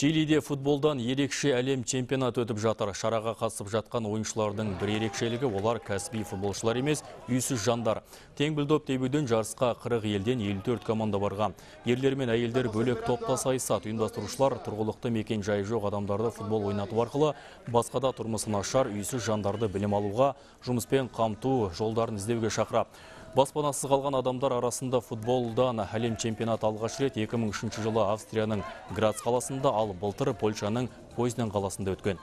Чилиде футболдан ерекше әлем чемпионат өтіп жатыр. Шараға қатысып жатқан ойыншылардың бір ерекшелігі олар кәсіби футболшылар емес, үйсіз жандар. Тең білдоп дебюден жарысқа 40 елден 54 команда барған. Ерлер мен әйелдер бөлек топта сайысады. Ұйымдастырушылар тұрғылықты мекен жайы жоқ адамдарды футбол ойнату арқылы басқада тұрмысы нашар үйсіз жандарды білім алуға, жұмыспен қамту жолдарын іздеуге шақырады. Баспанасыз қалған адамдар арасында футболдан әлем чемпионаты алғаш рет 2003 жылы Австрияның Грац қаласында, ал былтыр Польшаның Познан қаласында өткен.